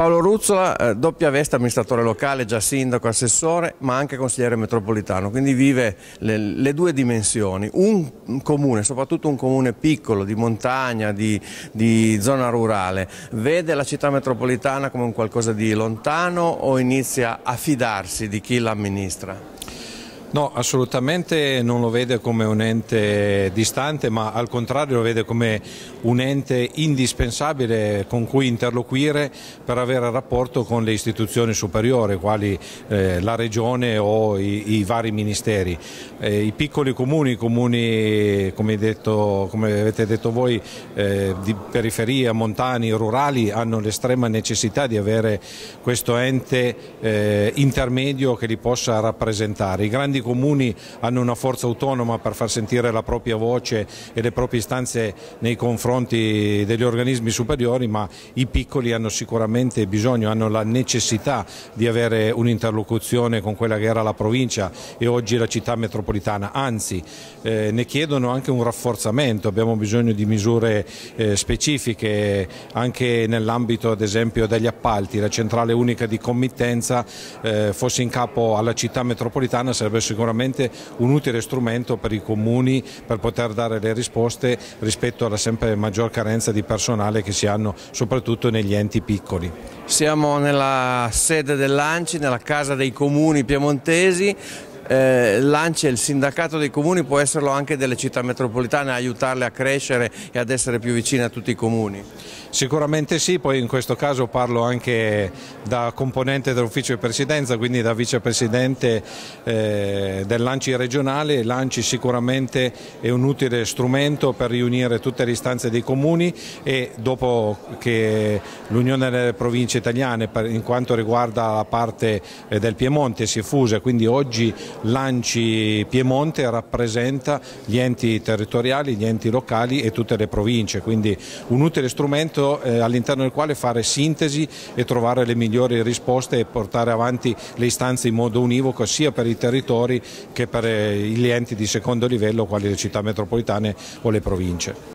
Paolo Ruzzola, eh, doppia veste amministratore locale, già sindaco, assessore, ma anche consigliere metropolitano, quindi vive le, le due dimensioni. Un comune, soprattutto un comune piccolo, di montagna, di, di zona rurale, vede la città metropolitana come un qualcosa di lontano o inizia a fidarsi di chi l'amministra? No, assolutamente non lo vede come un ente distante, ma al contrario lo vede come un ente indispensabile con cui interloquire per avere rapporto con le istituzioni superiori, quali eh, la regione o i, i vari ministeri. Eh, I piccoli comuni, i comuni come, detto, come, avete detto voi, eh, di periferia, montani, rurali, hanno l'estrema necessità di avere questo ente eh, intermedio che li possa rappresentare. I grandi grandi comuni hanno una forza autonoma per far sentire la propria voce e le proprie istanze nei confronti degli organismi superiori, ma i piccoli hanno sicuramente bisogno, hanno la necessità di avere un'interlocuzione con quella che era la provincia e oggi la città metropolitana, anzi eh, ne chiedono anche un rafforzamento, abbiamo bisogno di misure eh, specifiche anche nell'ambito ad esempio degli appalti, la centrale unica di committenza eh, fosse in capo alla città metropolitana sarebbe sicuramente un utile strumento per i comuni per poter dare le risposte rispetto alla sempre maggior carenza di personale che si hanno soprattutto negli enti piccoli. Siamo nella sede dell'Anci, nella casa dei comuni piemontesi, eh, l'ANCI il sindacato dei comuni può esserlo anche delle città metropolitane, aiutarle a crescere e ad essere più vicine a tutti i comuni? Sicuramente sì, poi in questo caso parlo anche da componente dell'ufficio di presidenza, quindi da vicepresidente eh, dell'Anci regionale. L'Anci sicuramente è un utile strumento per riunire tutte le istanze dei comuni e dopo che l'Unione delle Province Italiane per, in quanto riguarda la parte eh, del Piemonte si è fusa, quindi oggi l'Anci Piemonte rappresenta gli enti territoriali, gli enti locali e tutte le province, quindi un utile strumento eh, all'interno del quale fare sintesi e trovare le migliori risposte e portare avanti le istanze in modo univoco sia per i territori che per eh, gli enti di secondo livello quali le città metropolitane o le province.